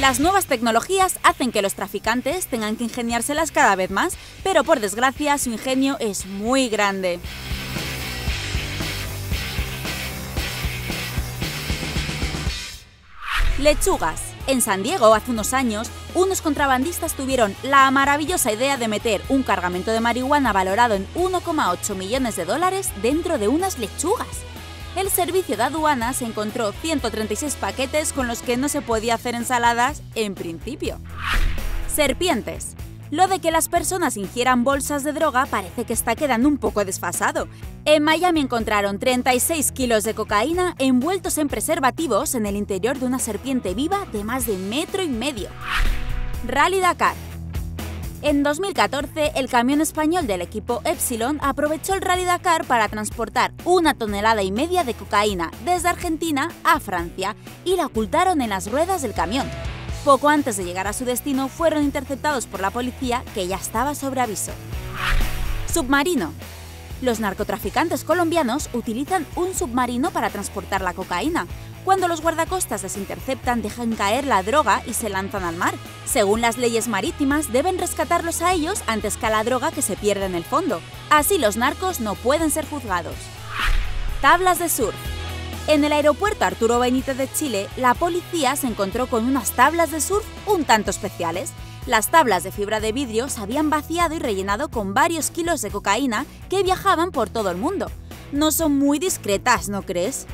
Las nuevas tecnologías hacen que los traficantes tengan que ingeniárselas cada vez más, pero por desgracia su ingenio es muy grande. Lechugas. En San Diego, hace unos años, unos contrabandistas tuvieron la maravillosa idea de meter un cargamento de marihuana valorado en 1,8 millones de dólares dentro de unas lechugas. El servicio de aduanas encontró 136 paquetes con los que no se podía hacer ensaladas en principio. Serpientes. Lo de que las personas ingieran bolsas de droga parece que está quedando un poco desfasado. En Miami encontraron 36 kilos de cocaína envueltos en preservativos en el interior de una serpiente viva de más de metro y medio. Rally Dakar. En 2014, el camión español del equipo Epsilon aprovechó el Rally Dakar para transportar una tonelada y media de cocaína desde Argentina a Francia y la ocultaron en las ruedas del camión. Poco antes de llegar a su destino fueron interceptados por la policía que ya estaba sobre aviso. Submarino. Los narcotraficantes colombianos utilizan un submarino para transportar la cocaína. Cuando los guardacostas les interceptan, dejan caer la droga y se lanzan al mar. Según las leyes marítimas, deben rescatarlos a ellos antes que a la droga que se pierde en el fondo. Así los narcos no pueden ser juzgados. Tablas de surf. En el aeropuerto Arturo Benítez de Chile, la policía se encontró con unas tablas de surf un tanto especiales. Las tablas de fibra de vidrio se habían vaciado y rellenado con varios kilos de cocaína que viajaban por todo el mundo. No son muy discretas, ¿no crees?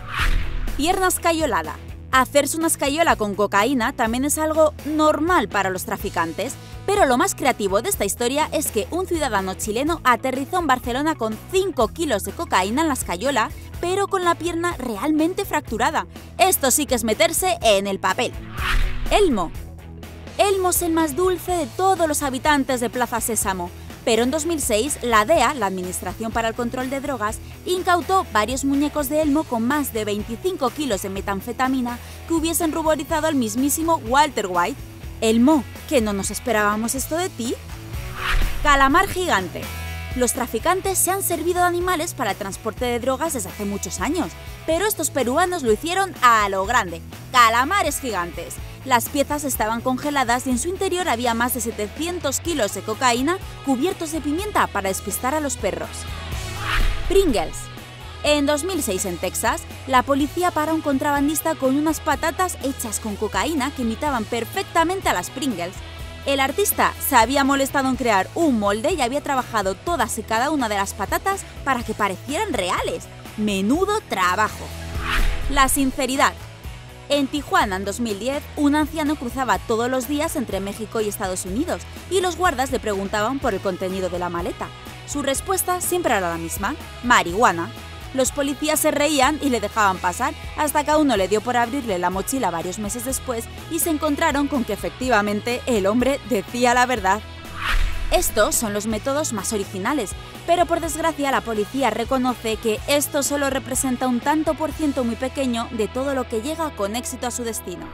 Pierna escayolada. Hacerse una escayola con cocaína también es algo normal para los traficantes, pero lo más creativo de esta historia es que un ciudadano chileno aterrizó en Barcelona con 5 kilos de cocaína en la escayola, pero con la pierna realmente fracturada. Esto sí que es meterse en el papel. Elmo. Elmo es el más dulce de todos los habitantes de Plaza Sésamo. Pero en 2006, la DEA, la Administración para el Control de Drogas, incautó varios muñecos de Elmo con más de 25 kilos de metanfetamina que hubiesen ruborizado al mismísimo Walter White. Elmo, ¿que no nos esperábamos esto de ti? Calamar gigante. Los traficantes se han servido de animales para el transporte de drogas desde hace muchos años, pero estos peruanos lo hicieron a lo grande. Calamares gigantes. Las piezas estaban congeladas y en su interior había más de 700 kilos de cocaína cubiertos de pimienta para despistar a los perros. Pringles. En 2006 en Texas, la policía para un contrabandista con unas patatas hechas con cocaína que imitaban perfectamente a las Pringles. El artista se había molestado en crear un molde y había trabajado todas y cada una de las patatas para que parecieran reales. Menudo trabajo. La sinceridad. En Tijuana, en 2010, un anciano cruzaba todos los días entre México y Estados Unidos y los guardas le preguntaban por el contenido de la maleta. Su respuesta siempre era la misma, marihuana. Los policías se reían y le dejaban pasar hasta que a uno le dio por abrirle la mochila varios meses después y se encontraron con que efectivamente el hombre decía la verdad. Estos son los métodos más originales, pero por desgracia la policía reconoce que esto solo representa un tanto por ciento muy pequeño de todo lo que llega con éxito a su destino.